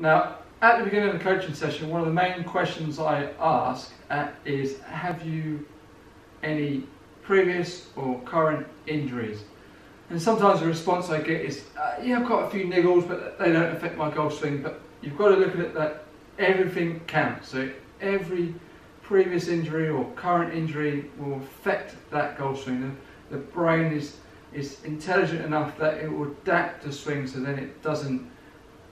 Now, at the beginning of the coaching session, one of the main questions I ask is have you any previous or current injuries? And sometimes the response I get is, uh, yeah, I've got a few niggles, but they don't affect my golf swing. But you've got to look at it that everything counts. So every previous injury or current injury will affect that golf swing. The, the brain is is intelligent enough that it will adapt the swing so then it doesn't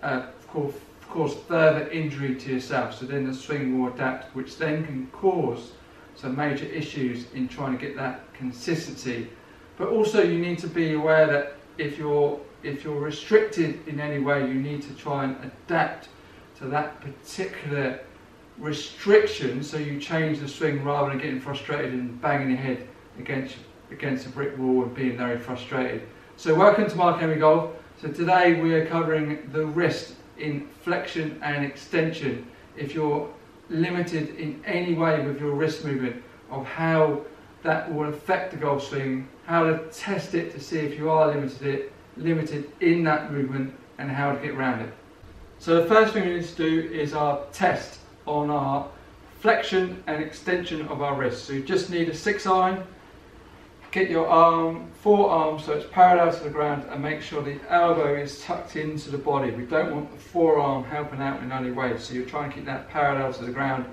uh, cause, cause further injury to yourself. So then the swing will adapt, which then can cause some major issues in trying to get that consistency. But also you need to be aware that if you're if you're restricted in any way, you need to try and adapt to that particular restriction so you change the swing rather than getting frustrated and banging your head against against a brick wall and being very frustrated. So welcome to Mark Amey Golf. So today we are covering the wrist in flexion and extension. If you're limited in any way with your wrist movement of how that will affect the golf swing, how to test it to see if you are limited it, limited in that movement and how to get around it. So the first thing we need to do is our test on our flexion and extension of our wrist. So you just need a six iron Get your arm, forearm so it's parallel to the ground and make sure the elbow is tucked into the body. We don't want the forearm helping out in any way, so you're trying to keep that parallel to the ground.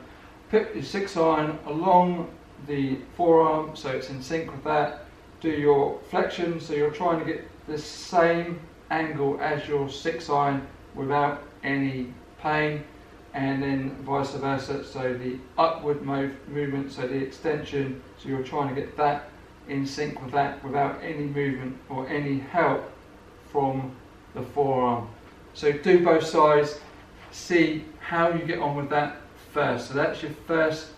Put your six iron along the forearm so it's in sync with that. Do your flexion so you're trying to get the same angle as your six iron without any pain and then vice versa so the upward move, movement so the extension so you're trying to get that in sync with that without any movement or any help from the forearm. So do both sides, see how you get on with that first. So that's your first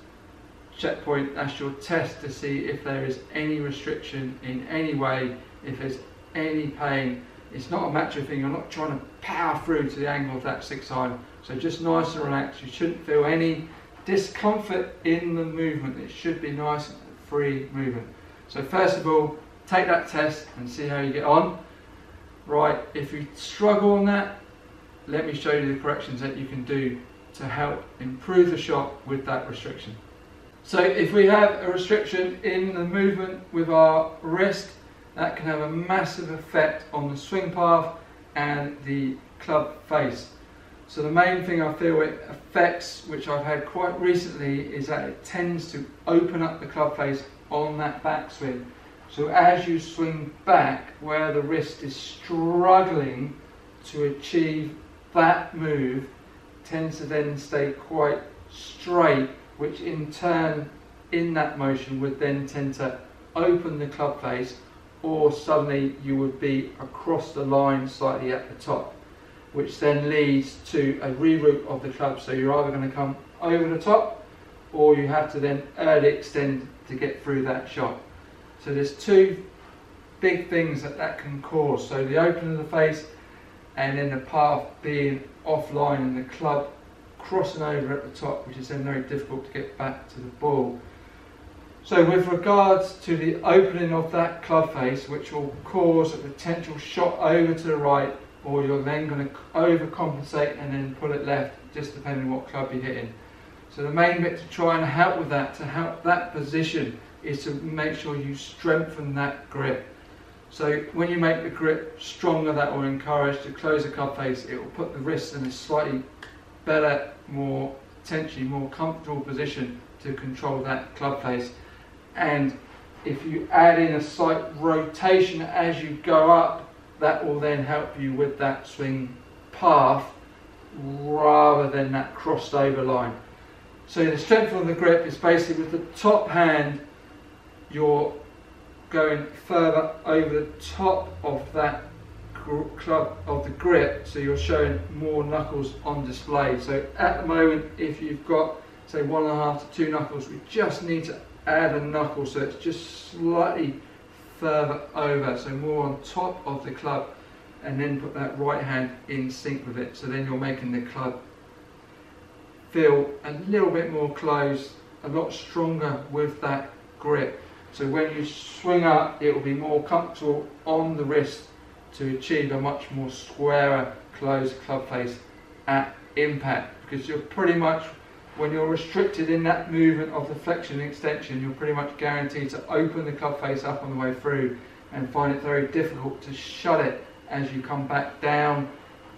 checkpoint, that's your test to see if there is any restriction in any way, if there's any pain. It's not a macho thing, you're not trying to power through to the angle of that six iron. So just nice and relaxed, you shouldn't feel any discomfort in the movement. It should be nice free movement. So first of all, take that test and see how you get on. Right, if you struggle on that, let me show you the corrections that you can do to help improve the shot with that restriction. So if we have a restriction in the movement with our wrist, that can have a massive effect on the swing path and the club face. So the main thing I feel it affects, which I've had quite recently, is that it tends to open up the club face on that backswing. So as you swing back, where the wrist is struggling to achieve that move, tends to then stay quite straight, which in turn, in that motion, would then tend to open the club face, or suddenly you would be across the line slightly at the top, which then leads to a reroute of the club. So you're either going to come over the top, or you have to then early extend to get through that shot. So there's two big things that that can cause. So the opening of the face and then the path being offline and the club crossing over at the top, which is then very difficult to get back to the ball. So with regards to the opening of that club face, which will cause a potential shot over to the right, or you're then going to overcompensate and then pull it left, just depending on what club you're hitting. So the main bit to try and help with that, to help that position, is to make sure you strengthen that grip. So when you make the grip stronger, that will encourage to close the club face. It will put the wrist in a slightly better, more potentially more comfortable position to control that club face. And if you add in a slight rotation as you go up, that will then help you with that swing path rather than that crossed over line. So the strength of the grip is basically with the top hand, you're going further over the top of that club of the grip, so you're showing more knuckles on display. So at the moment, if you've got say one and a half to two knuckles, we just need to add a knuckle so it's just slightly further over, so more on top of the club, and then put that right hand in sync with it. So then you're making the club feel a little bit more closed, a lot stronger with that grip. So when you swing up, it will be more comfortable on the wrist to achieve a much more squarer closed club face at impact because you're pretty much when you're restricted in that movement of the flexion and extension you're pretty much guaranteed to open the club face up on the way through and find it very difficult to shut it as you come back down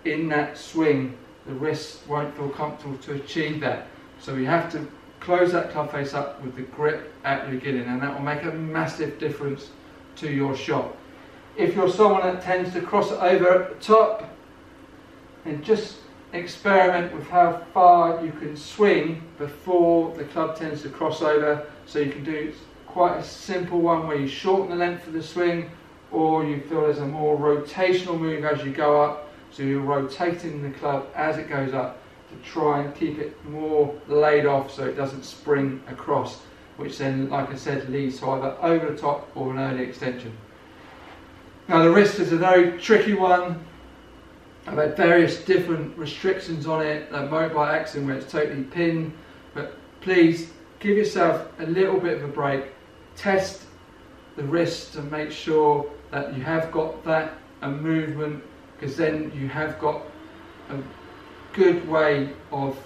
in that swing. The wrists won't feel comfortable to achieve that. So we have to close that club face up with the grip at the beginning and that will make a massive difference to your shot. If you're someone that tends to cross it over at the top and just experiment with how far you can swing before the club tends to cross over. So you can do quite a simple one where you shorten the length of the swing or you feel there's a more rotational move as you go up. So you're rotating the club as it goes up to try and keep it more laid off so it doesn't spring across, which then, like I said, leads to either over the top or an early extension. Now the wrist is a very tricky one I've had various different restrictions on it, like mobile axing where it's totally pinned, but please give yourself a little bit of a break. Test the wrist to make sure that you have got that a movement because then you have got a good way of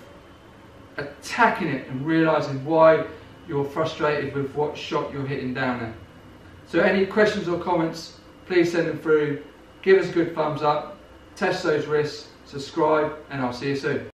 attacking it and realizing why you're frustrated with what shot you're hitting down there. So any questions or comments, please send them through. Give us a good thumbs up test those wrists, subscribe, and I'll see you soon.